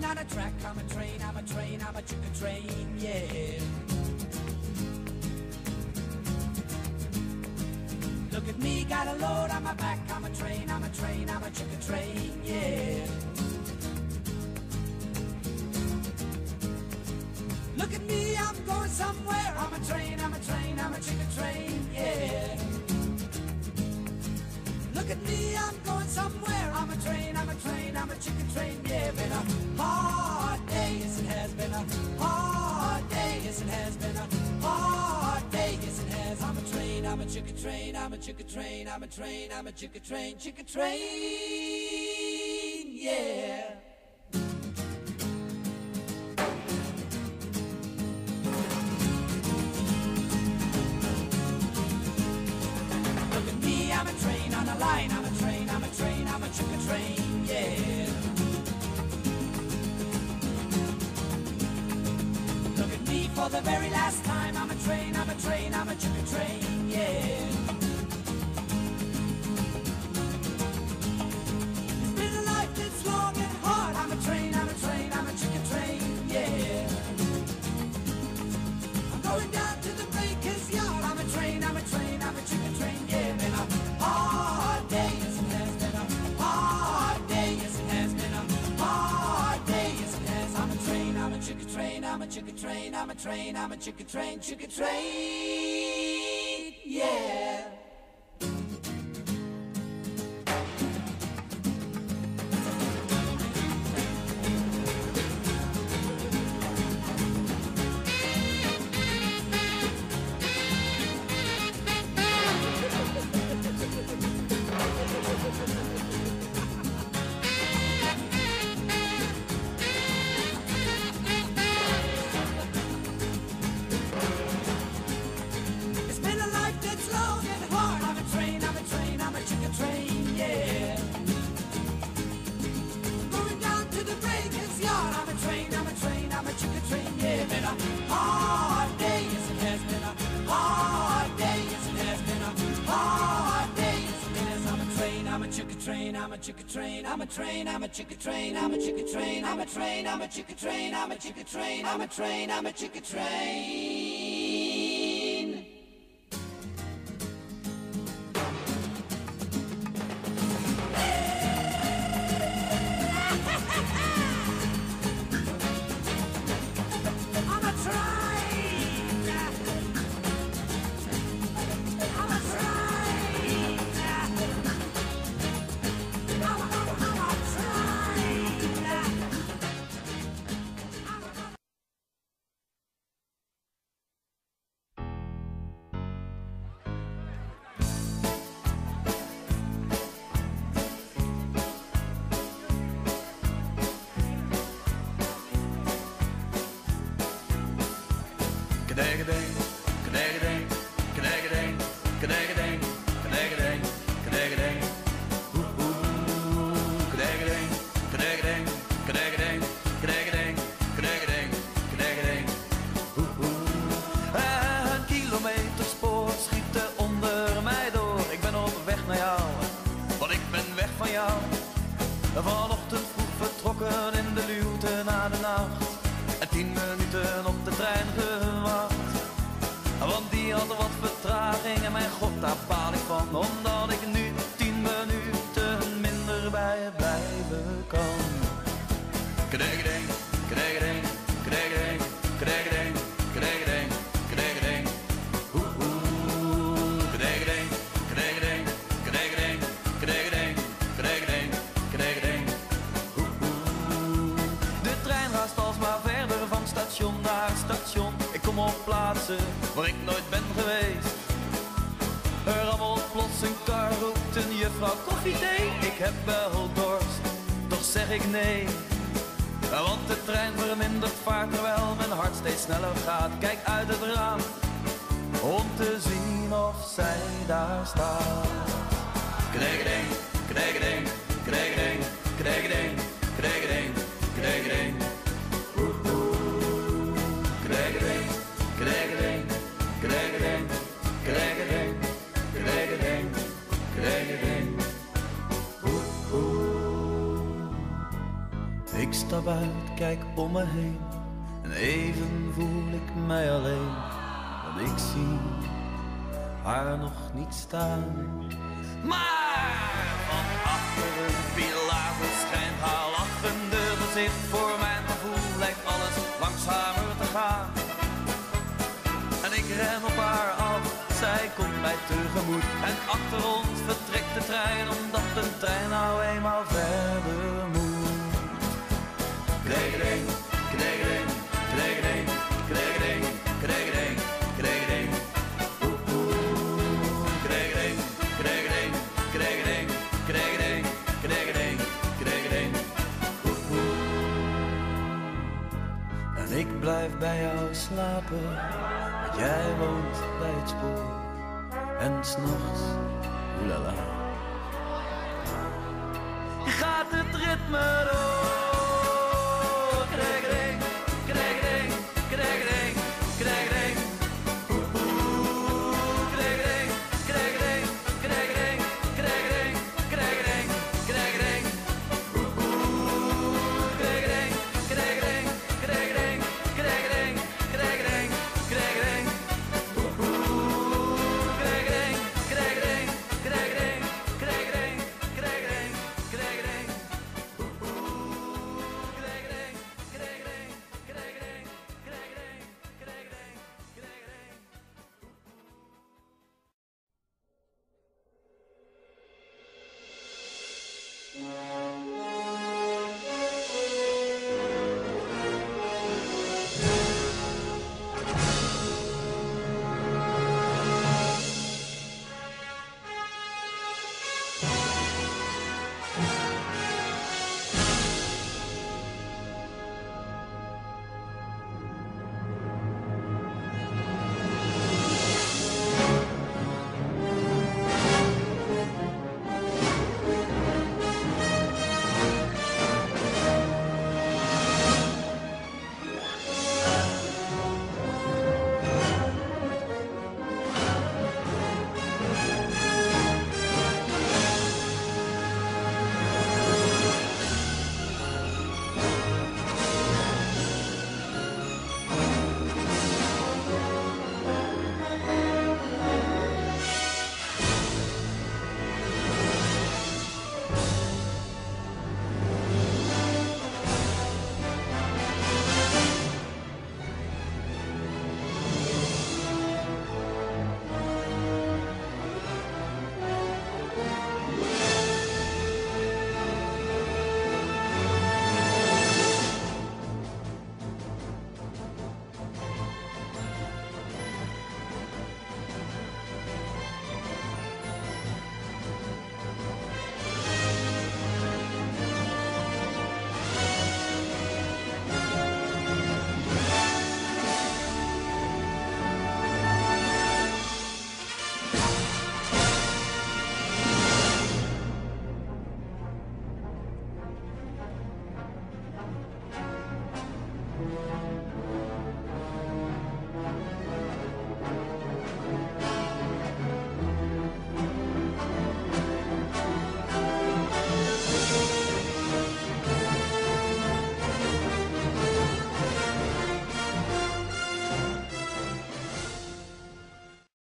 train on a track, I'm a train, I'm a train, I'm a chicken train, yeah. Look at me, got a load on my back, I'm a train, I'm a train, I'm a chicken train, yeah. Look at me, I'm going somewhere, I'm a train, I'm a train, I'm a chicken train, Look at me, I'm going somewhere. I'm a train, I'm a train, I'm a chicken train. Yeah, been a hard day, yes it has been a hard day, yes it has been a hard day, yes it has. I'm a train, I'm a chicken train, I'm a chicken train, I'm a train, I'm a chicken train, chicken train. Yeah. Line, I'm a train, I'm a train, I'm a chicken train, yeah. Look at me for the very last time, I'm a train, I'm a train, I'm a chicken train, chicken train, I'm a chicken train, I'm a train, I'm a chicken train, chicken train. Yeah. Chicken train, I'm a train, I'm a chicken train, I'm a chicken train, I'm a train, I'm a chicken train, I'm a chicken train, I'm a train, I'm a chicken train. Jou. Vanochtend vroeg vertrokken in de luwte na de nacht. En tien minuten op de trein gewacht. Want die had wat vertraging en mijn god daar baal ik van. Omdat ik nu tien minuten minder bij blijven kan. Ik nooit ben geweest. Er rammelt plots een kar, roept een juffrouw koffie thee. Ik heb wel dorst, toch zeg ik nee. Want de trein vermindert vaart terwijl mijn hart steeds sneller gaat. Kijk uit het raam om te zien of zij daar staat. Oeh. naar buiten, kijk om me heen. En even voel ik mij alleen, want ik zie haar nog niet staan. Maar van achter een pilaar verschijnt haar lachende gezicht. Voor mijn gevoel lijkt alles langzamer te gaan. En ik ren op haar af, zij komt mij tegemoet. En achter ons vertrekt de trein, omdat de trein nou eenmaal verder. Kregering, kregering. Oeh, oeh. Kregering, kregering, kregering, kregering, kregering, kregering. Oeh, oeh. En ik blijf bij jou slapen, want jij woont bij het spoor. En s'nachts, oelala. Gaat het ritme door.